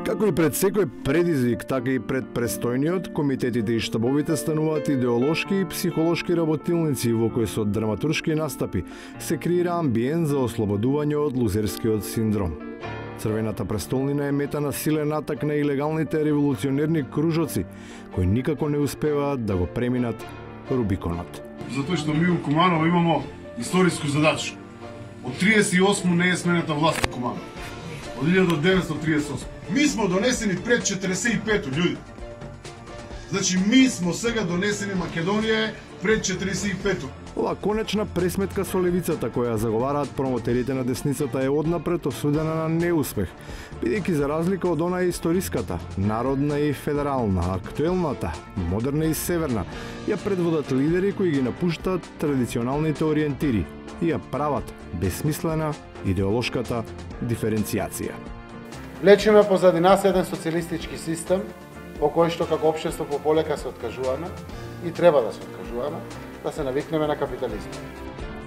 Како и пред секој предизвик, така и пред престојниот, комитетите и штабовите стануваат идеолошки и психолошки работилници во кои со драматуршки настапи се креира амбиент за ослободување од лузерскиот синдром. Црвената престолнина е мета на силен атак на илегалните револуционерни кружоци, кои никако не успеваат да го преминат Рубиконот. Затоа што ми у Куманово имамо историску задача. Од 38 не е смената власт во Куманово. Од 1938. Ми смо донесени пред 45 луѓе. Значи ми смо сега донесени Македонија пред 45 Ова конечна пресметка со левицата која заговараат промотерите на десницата е однапред осудена на неуспех, бидејќи за разлика од она историската, народна и федерална, актуелната, модерна и северна, ја предводат лидери кои ги напуштаат традиционалните ориентири и ја прават безсмислена идеолошката диференцијација. Лечиме позади нас еден социјалистички систем, во кој што како општество пополека се откажуваме и треба да се откажуваме, да се навикнеме на капитализмот.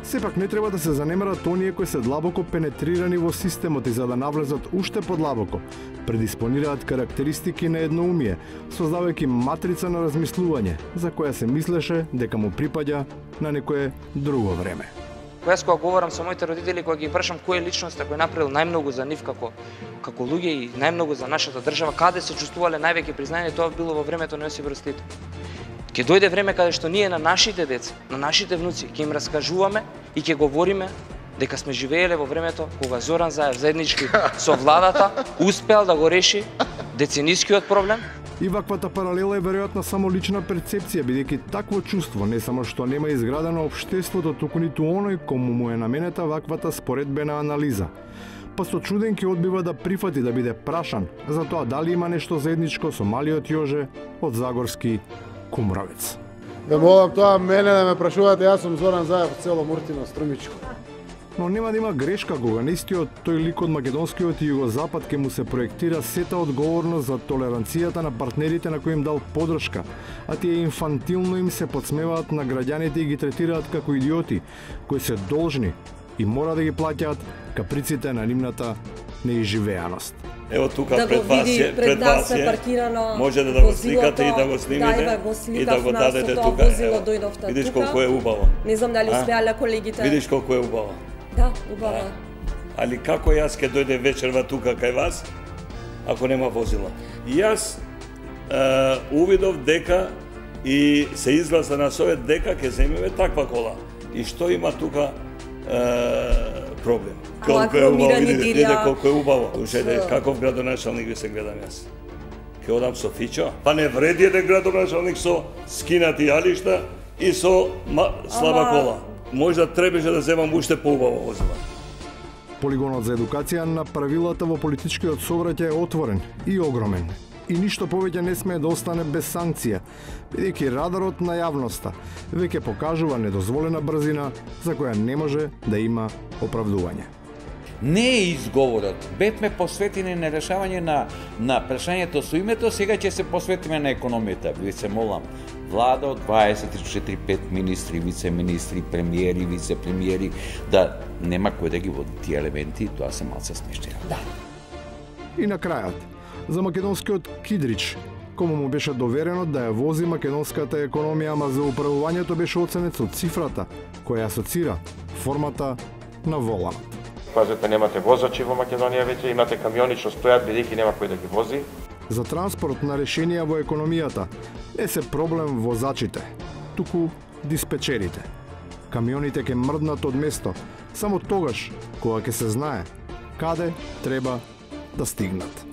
Сепак не треба да се занемарат оние кои се длабоко пенетрирани во системот и за да навлезат уште подлабоко, предиспонираат карактеристики на едноумие, создавајќи матрица на размислување, за која се мислеше дека му припаѓа на некое друго време. Кога јас кога говорам со моите родители, кога ги прашам кој е личноста кој направил најмногу за нив како како луѓе и најмногу за нашата држава, каде се чувствувале највеќе признание, тоа било во времето на Јосиф Брз Ќе дојде време каде што ние на нашите деца, на нашите внуци, ќе им раскажуваме и ќе говориме дека сме живееле во времето кога Зоран Заев заеднички со владата успеал да го реши деценискиот проблем. И ваквата паралела е веројатно само лична перцепција, бидејќи такво чувство не само што нема изградено општеството, туку ниту оној кому му е наменета ваквата споредбена анализа. Па со чуден ќе одбива да прифати да биде прашан за тоа дали има нешто заедничко со малиот Јоже од Загорски Кумровец. Да молам тоа мене да ме прашувате, јас сум Зоран Заев цело Муртино Струмичко. Но нема да има грешка кога наистиот тој лик од македонскиот и југозапад ке му се проектира сета одговорност за толеранцијата на партнерите на кои им дал подршка, а тие инфантилно им се подсмеваат на граѓаните и ги третираат како идиоти, кои се должни и мора да ги плаќаат каприците на нивната неизживеаност. Ево тука да пред вас е, пред вас е, паркирано може да, да го сликате и да го снимите да, го и да го дадете тука. Возило Видиш колку е убаво. Не знам дали успеале колегите. Видиш колку е убаво. Да, убаво. Да. Али како јас ќе дојде вечерва тука кај вас, ако нема возила? Јас е, увидов дека и се изгласа на совет дека ќе земеме таква кола. И што има тука е, проблем? Колку е убаво, видите, видите колку е убаво. Слушајте, каков градоначалник ви се гледам јас. Ке одам со Фичо? Па не вреди еден градоначалник со скинати јалишта и со ма, слаба Ама... кола. Можда требаше да земам уште поубаво возила. Полигонот за едукација на правилата во политичкиот сообраќај е отворен и огромен. И ништо повеќе не смее да остане без санкција, бидејќи радарот на јавноста веќе покажува недозволена брзина за која не може да има оправдување. Не е изговорот. Бевме посветени на решавање на, на прашањето со името, сега ќе се посветиме на економијата. Ви се молам, влада од 24-5 министри, вице-министри, премиери, вице-премиери, да нема кој да ги води тие елементи, тоа се малце смешни. Да. И на крајот, за македонскиот Кидрич, кому му беше доверено да ја вози македонската економија, ама за управувањето беше оценет со цифрата која асоцира формата на воланот. Пазете, немате возачи во Македонија веќе, имате камиони што стојат бидејќи нема кој да ги вози. За транспорт на решенија во економијата не се проблем возачите, туку диспечерите. Камионите ќе мрднат од место само тогаш кога ќе се знае каде треба да стигнат.